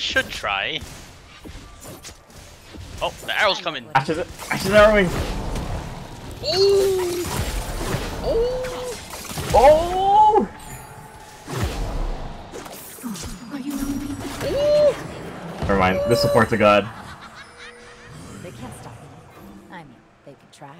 You should try. Oh, the arrow's coming. Ashe's, Ashe's arrowing. Ooh! Oh! Oh! Are you Ooh. Never mind. This supports a god. They can't stop me. I mean, they could try.